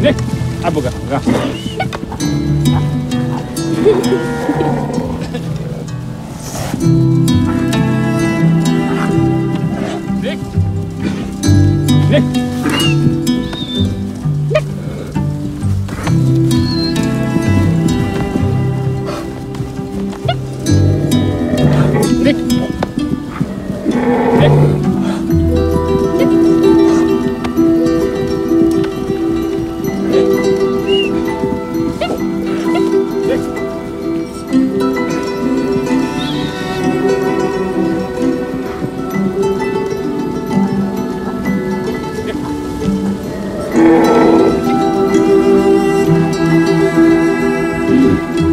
네, 아부가 가. 네, 네. Música